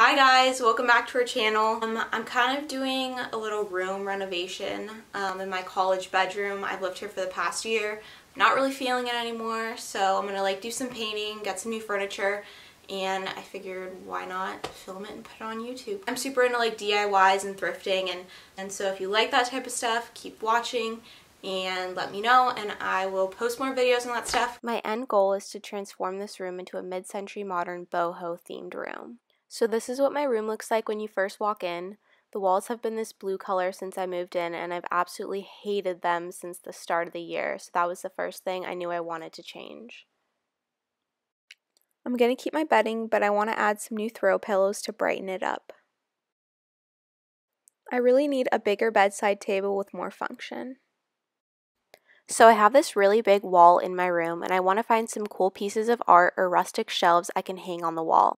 Hi guys, welcome back to our channel. Um, I'm kind of doing a little room renovation um, in my college bedroom. I've lived here for the past year. Not really feeling it anymore, so I'm gonna like do some painting, get some new furniture, and I figured why not film it and put it on YouTube. I'm super into like DIYs and thrifting, and, and so if you like that type of stuff, keep watching and let me know and I will post more videos on that stuff. My end goal is to transform this room into a mid-century modern boho themed room. So this is what my room looks like when you first walk in. The walls have been this blue color since I moved in and I've absolutely hated them since the start of the year. So that was the first thing I knew I wanted to change. I'm going to keep my bedding, but I want to add some new throw pillows to brighten it up. I really need a bigger bedside table with more function. So I have this really big wall in my room and I want to find some cool pieces of art or rustic shelves I can hang on the wall.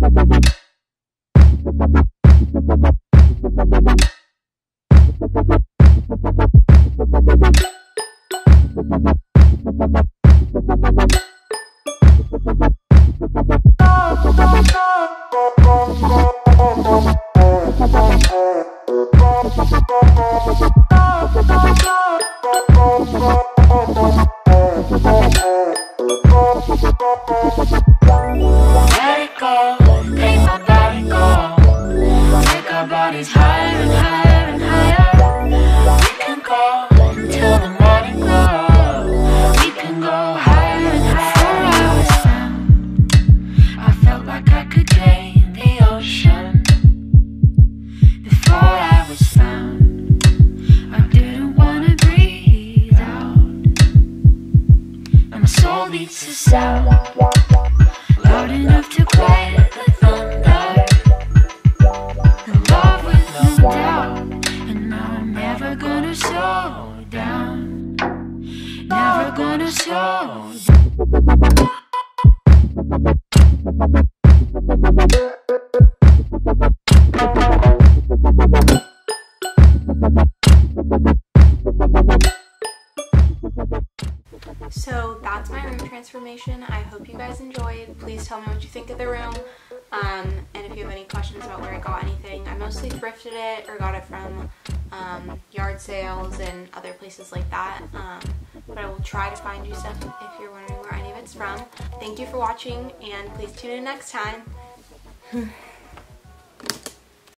Let soul beats a sound So that's my room transformation. I hope you guys enjoyed. Please tell me what you think of the room. Um, and if you have any questions about where I got anything, I mostly thrifted it or got it from um, yard sales and other places like that. Um, but I will try to find you stuff if you're wondering where any of it's from. Thank you for watching and please tune in next time.